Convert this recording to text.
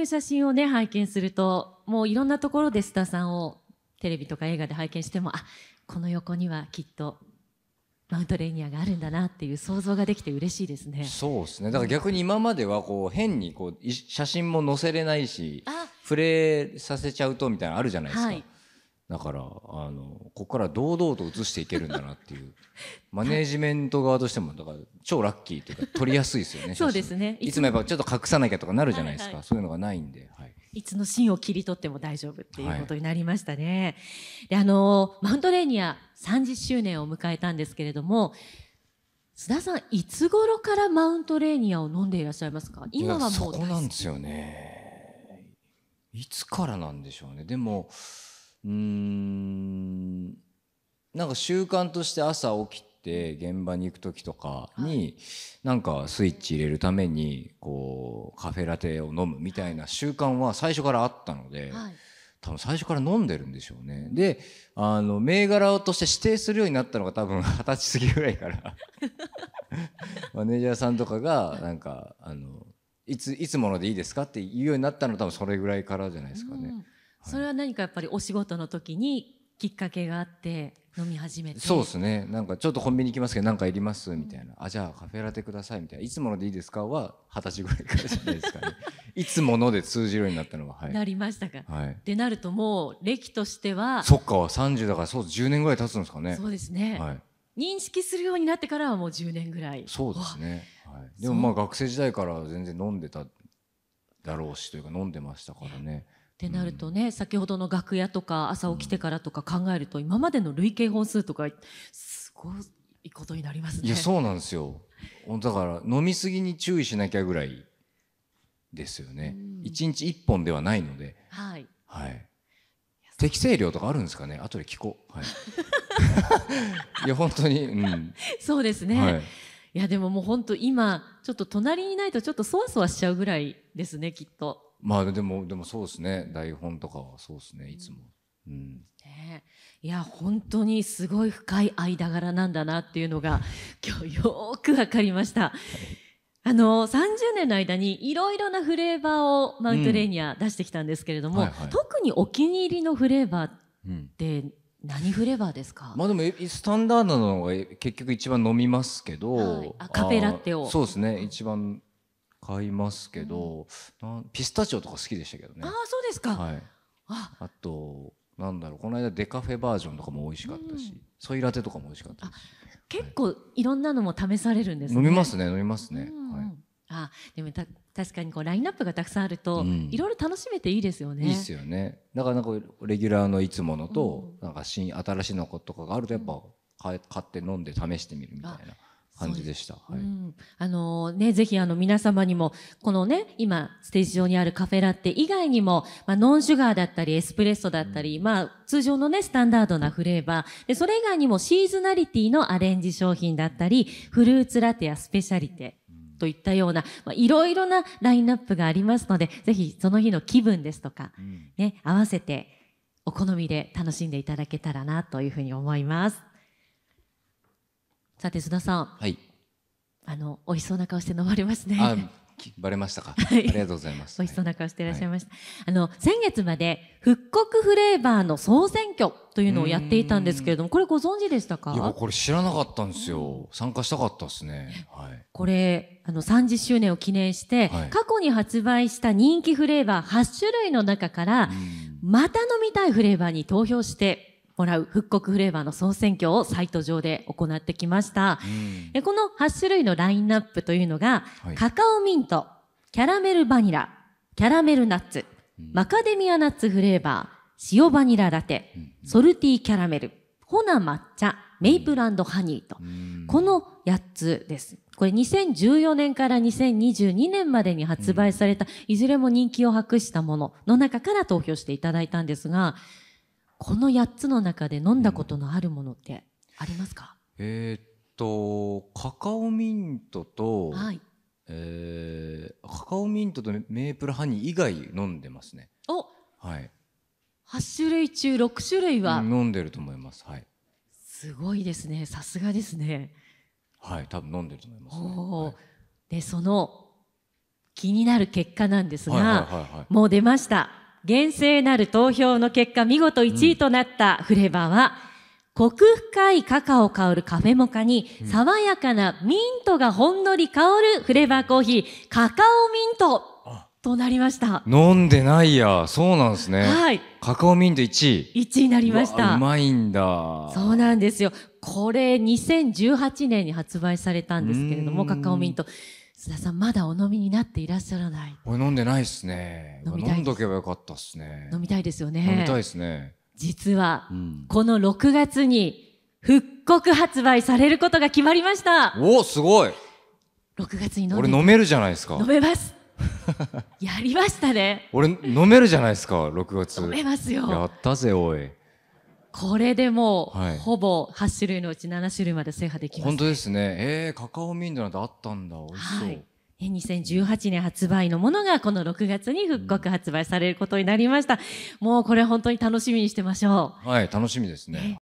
いう写真をね拝見するともういろんなところで須田さんをテレビとか映画で拝見してもあこの横にはきっとマウントレーニアがあるんだなっていう想像ができて嬉しいですね。そうですね。だから逆に今まではこう変にこうい写真も載せれないし触れさせちゃうとみたいなのあるじゃないですか、はいだからあのここから堂々と写していけるんだなっていう。マネージメント側としてもだから超ラッキーというか撮りやすいですよねそうですね。いつもやっぱちょっと隠さなきゃとかなるじゃないですか、はい。はいそういうのがないんで、はい、いつのシーンを切り取っても大丈夫っていうことになりましたね。であのマウントレーニア30周年を迎えたんですけれども須田さんいつ頃からマウントレーニアを飲んでいらっしゃいますか？今はもうそこなんですよね。いつからなんでしょうね。でもうーん。なんか習慣として朝起きて現場に行く時とかに、なんかスイッチ入れるためにこうカフェラテを飲むみたいな習慣は最初からあったので、はい。多分最初から飲んでるんでしょうね。であの銘柄として指定するようになったのが多分二十歳過ぎぐらいから。マネージャーさんとかがなんかあのいついつものでいいですかって言うようになったのは多分それぐらいからじゃないですかね。うんそれは何かやっぱりお仕事の時にきっかけがあって飲み始めて？そうですね。なんかちょっとコンビニ行きますけど何かいります？みたいな、あじゃあカフェラテください。みたいな。いつものでいいですか？は二十歳ぐらいからじゃないですかね。いつもので通じるようになったのははい、なりましたか？はい、ってなるともう歴としてはそっか30だからそう10年ぐらい経つんですかね。そうですね、はい。認識するようになってからはもう10年ぐらい。そうですね、はい、でもまあ学生時代から全然飲んでただろうしというか飲んでましたからねってなるとね、先ほどの楽屋とか朝起きてからとか考えると、今までの累計本数とかすごいことになりますね。いやそうなんですよ。だから飲みすぎに注意しなきゃぐらいですよね。うん。一日一本ではないので。はい。はい。適正量とかあるんですかね？後で聞こう。はい。いや本当にうん、そうですね。はい。い、やでももう本当今ちょっと隣にいないとちょっとそわそわしちゃうぐらいですねきっと。まあでもでもそうですね。台本とかはそうですね。いつも、うん、ねいや本当にすごい深い間柄なんだなっていうのが 今日よーくわかりました。あの30年の間にいろいろなフレーバーをマウントレーニア出してきたんですけれども、はいはい。特にお気に入りのフレーバーっうん。て何フレーバーですか、まあでもえスタンダードなのがえ結局一番飲みますけど、はい。あカフェラテを。そうですね。一番買いますけど、なん。ピスタチオとか好きでしたけどね。ああそうですか、はい。あ。あとなんだろうこの間デカフェバージョンとかも美味しかったし、うん。ソイラテとかも美味しかった結構いろんなのも試されるんですね。飲みますね飲みますね、うんはい。あでもた確かにこうラインナップがたくさんあると、うん。いろいろ楽しめていいですよね。いいっすよね。だからなんかレギュラーのいつものと、うなんか新新しいのとかがあるとやっぱ買え買って飲んで試してみるみたいな感じでした、はい。うん、あのね、ぜひあの皆様にも、このね、今、ステージ上にあるカフェラテ以外にも、まあ、ノンシュガーだったり、エスプレッソだったり、まあ、通常のね、スタンダードなフレーバー、で、それ以外にもシーズナリティのアレンジ商品だったり、フルーツラテやスペシャリテ、といったような、まあ、いろいろなラインナップがありますので、ぜひその日の気分ですとか、うん。ね、合わせてお好みで楽しんでいただけたらなというふうに思います。さて、須田さん、はい。あの、美味しそうな顔して飲まれますね。バレましたか、はい。ありがとうございます。美味しそうな顔していらっしゃいました。あの、先月まで復刻フレーバーの総選挙というのをやっていたんですけれども、これご存知でしたいやかこれ知らなかったんですよ。参加したかったですね。はいこれ、あの、30周年を記念して、はい。過去に発売した人気フレーバー8種類の中から、うん。また飲みたいフレーバーに投票してもらう復刻フレーバーの総選挙をサイト上で行ってきました。うん。でこの8種類のラインナップというのが、はい。カカオミント、キャラメルバニラ、キャラメルナッツ、マカデミアナッツフレーバー、塩バニララテ、ソルティキャラメル、ホナ抹茶、メイプルハニーと、うん。この8つです。これ2014年から2022年までに発売された、いずれも人気を博したものの中から投票していただいたんですが、この8つの中で飲んだことのあるものってありますか、えーっとカカオミントと、はい。えーカカオミントとメープルハニー以外飲んでますね。お！はい。8種類中6種類は、うん飲んでると思います。はい。すごいですね。さすがですね。はい多分飲んでると思います、ね。はい。で、その気になる結果なんですが、はいはいはいはい。もう出ました。厳正なる投票の結果、見事1位となったフレーバーは、コク深いカカオ香るカフェモカに、爽やかなミントがほんのり香るフレーバーコーヒー、カカオミントとなりました。飲んでないやそうなんですね、はい。カカオミント1位1位になりました。うまいんだそうなんですよ。これ2018年に発売されたんですけれども、カカオミント。須田さん、まだお飲みになっていらっしゃらない。これ飲んでないっすね飲んどけばよかったっすね飲みたいですよね。飲みたいっすね実は、うんこの6月に復刻発売されることが決まりました。おすごい6月に飲んで俺飲めるじゃないですか飲めます。やりましたね。俺飲めるじゃないですか6月飲めますやよ。ったぜおいこれでもう、はいほぼ8種類のうち7種類まで制覇できます。本当ですねえー、カカオミントなんてあったんだ美味しそう、はい。え2018年発売のものがこの6月に復刻発売されることになりました。もうこれ本当に楽しみにしてましょう。はい、楽しみですね。